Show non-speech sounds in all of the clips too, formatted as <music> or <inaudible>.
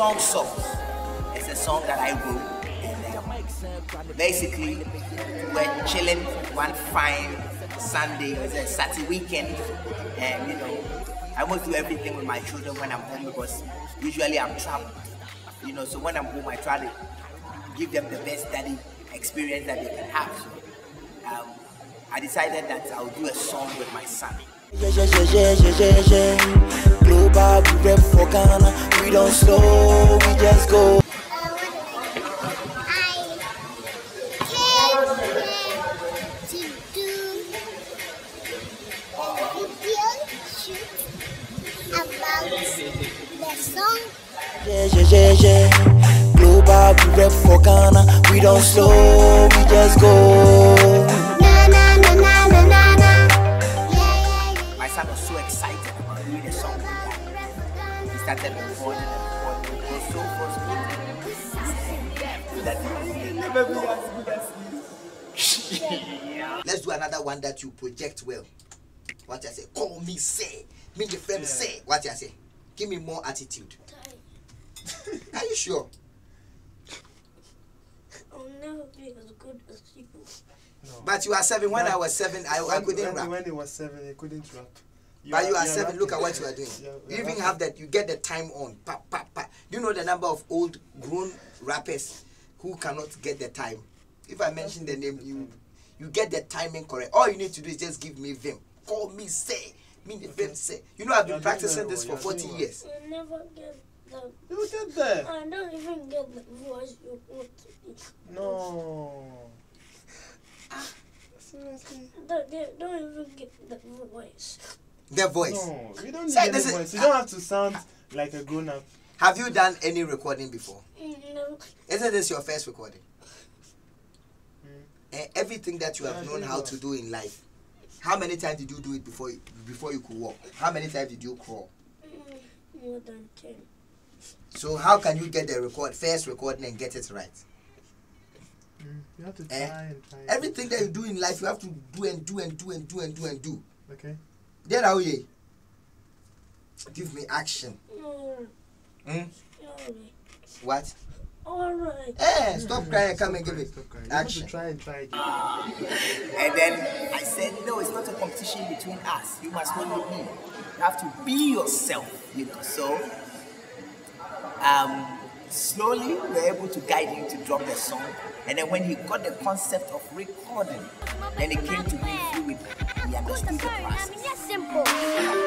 song Socks It's a song that I wrote. Basically, we're chilling one fine Sunday, it's a Saturday weekend, and you know, I almost do everything with my children when I'm home because usually I'm trapped. You know, so when I'm home, I try to give them the best daddy experience that they can have. So, um, I decided that I'll do a song with my son. Yeah, yeah, yeah, yeah, yeah, yeah, yeah. Global, we rep for Ghana. We don't slow, we just go. Yeah, yeah, yeah, yeah. Global, we rep for Ghana. We don't slow, we just go. My son was so excited about doing a song with that. He started recording and recording. It was so frustrating. That he will never be as good as you. Let's do another one that you project well. What I say, call me say. Me the friend say. What I say. Give me more attitude. <laughs> Are you sure? I'll never be as good as people. But you are seven. When But I was seven, I, I couldn't when, rap. when he was seven, he couldn't rap. But you are you're seven. Look at what you are doing. You're- you even rapping. have that. You get the time on. Pa, pa, pa. Do you know the number of old grown rappers who cannot get the time? If I mention the name, you you get the timing correct. All you need to do is just give me vim. Call me say. Me the vim say. You know I've been You're practicing this for 40 doing years. I'll never get the. You will get there. I don't even get the voice you want to be. No. Ah, Seriously? Don't, they don't even get the voice. The voice. No, you don't need Say, any this is- voice. You don't have to sound like a grown up. Have you done any recording before? No, Isn't this your first recording? Mm. And everything that you have Yeah, known how well. to do in life, how many times did you do it before you, before you could walk? How many times did you crawl? mm, more than 10. So how can you get the record first recording and get it right? Mm. You have to try Eh? and try. Everything that you do in life, you have to do and do and do and do and do and do. Okay. Then how you? Give me action. No, Hmm? alright. What? Alright. Eh, stop crying come and give crying, it Stop crying. You action. try and try again. And then I said, no, it's not a competition between us. You must not be me. You have to be yourself, you know. So, um, slowly we were able to guide him to drop the song. And then when he got the concept of recording, then it came to me through with he understood the process.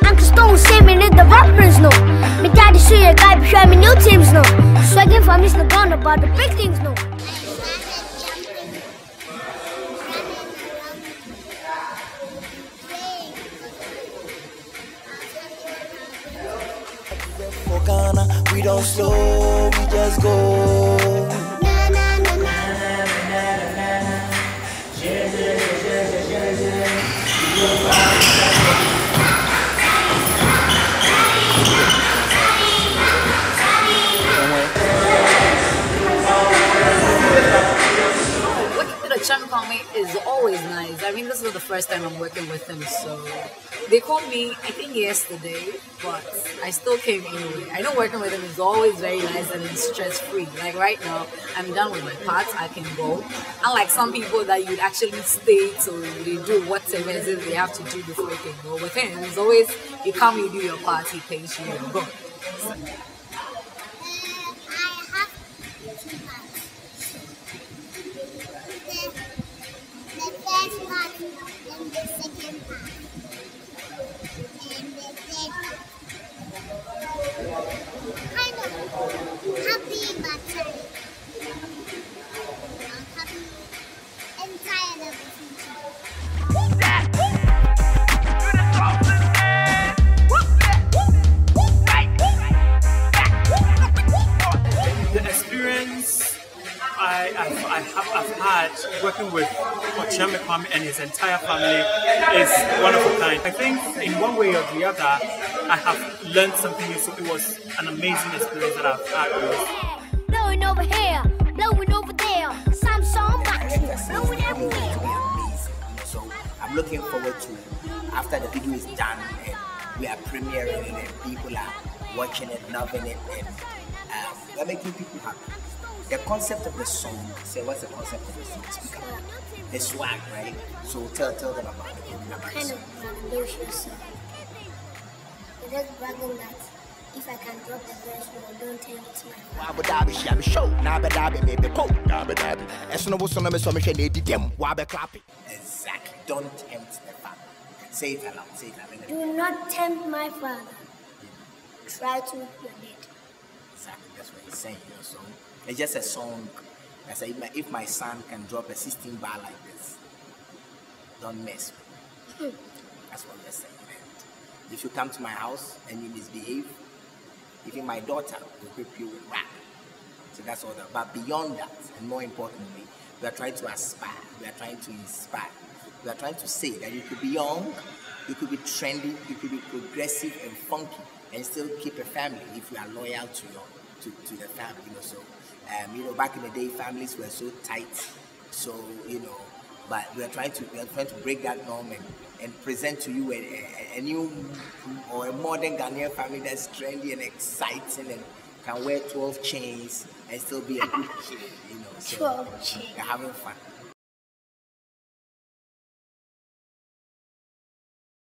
Uncle Stone say me need the rappers no. Me daddy say a guy behind me new teams no. Swagging for me no gone about the big things no. For Ghana, we don't slow, we just go. First time I'm working with them, so they called me, I think yesterday, but I still came anyway. I know working with them is always very nice and stress free. Like right now, I'm done with my parts, I can go. Unlike some people that you'd actually stay till they do whatever it is they have to do before you can go. With him, it's always you come, you do your part, he pays you, and go. The I, I've, I have, I've had working with Okyeame Kwame and his entire family is one of a kind. I think in one way or the other, I have learned something new. So it was an amazing experience that I've had with Blowing over here, blowing over there. Samsung back, blowing everywhere. amazing. So I'm I'm looking forward to after the video is done and we are premiering it and people are watching it, loving it, and um, we're making people happy. The concept of the song, say what's the concept of the song? Speak up. The swag, right? So tell tell them about it. About Kind song. of braggadocious song. We're just bragging that if I can drop the verse, no, don't tell it to my Wabu dabi shabi show, nabe dabi maybe po, dabi dabi. Esono wo sono me so me hwe na edi dem, wabe clap it. Exactly. Don't tempt the father. Say it aloud. Say it aloud. Do not tempt my father. Try to, you're dead. Exactly, that's what he's saying. You know, so it's just a song. I say, if my, if my son can drop a 16 bar like this, don't mess with me. Hmm. That's what saying. And if you come to my house and you misbehave, even my daughter will whip you with rap. So that's all that. But beyond that, and more importantly, we are trying to aspire. We are trying to inspire. We are trying to say that you could be young, you could be trendy, you could be progressive and funky, and still keep a family if you are loyal to your to, to the family. You know, so um, you know, back in the day, families were so tight. So you know, but we are trying to we are trying to break that norm and, and present to you a, a, a new or a modern Ghanaian family that's trendy and exciting and can wear 12 chains and still be a good kid, you know. So 12 chains. We're having fun.